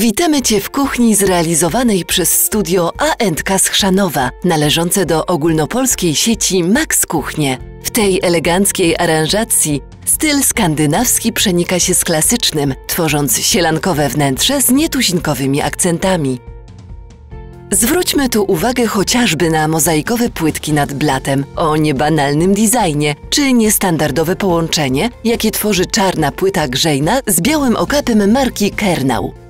Witamy Cię w kuchni zrealizowanej przez studio A&K z Chrzanowa, należące do ogólnopolskiej sieci Max Kuchnie. W tej eleganckiej aranżacji styl skandynawski przenika się z klasycznym, tworząc sielankowe wnętrze z nietuzinkowymi akcentami. Zwróćmy tu uwagę chociażby na mozaikowe płytki nad blatem o niebanalnym designie, czy niestandardowe połączenie, jakie tworzy czarna płyta grzejna z białym okapem marki Kernau.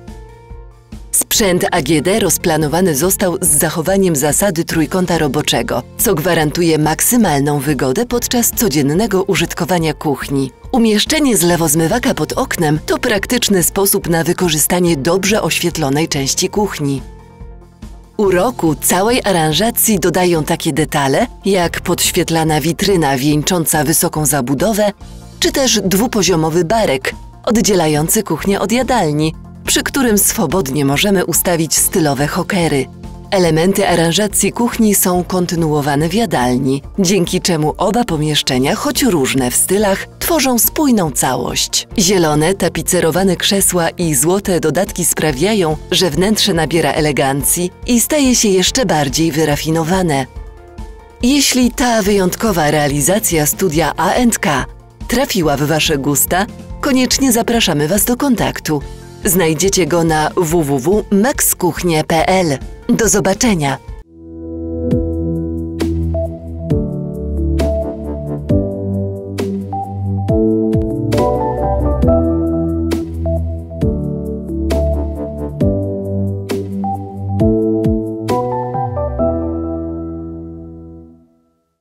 Sprzęt AGD rozplanowany został z zachowaniem zasady trójkąta roboczego, co gwarantuje maksymalną wygodę podczas codziennego użytkowania kuchni. Umieszczenie zlewozmywaka pod oknem to praktyczny sposób na wykorzystanie dobrze oświetlonej części kuchni. Uroku całej aranżacji dodają takie detale jak podświetlana witryna wieńcząca wysoką zabudowę, czy też dwupoziomowy barek oddzielający kuchnię od jadalni, przy którym swobodnie możemy ustawić stylowe hokery. Elementy aranżacji kuchni są kontynuowane w jadalni, dzięki czemu oba pomieszczenia, choć różne w stylach, tworzą spójną całość. Zielone, tapicerowane krzesła i złote dodatki sprawiają, że wnętrze nabiera elegancji i staje się jeszcze bardziej wyrafinowane. Jeśli ta wyjątkowa realizacja studia A&K trafiła w Wasze gusta, koniecznie zapraszamy Was do kontaktu. Znajdziecie go na www.maxkuchnie.pl. Do zobaczenia!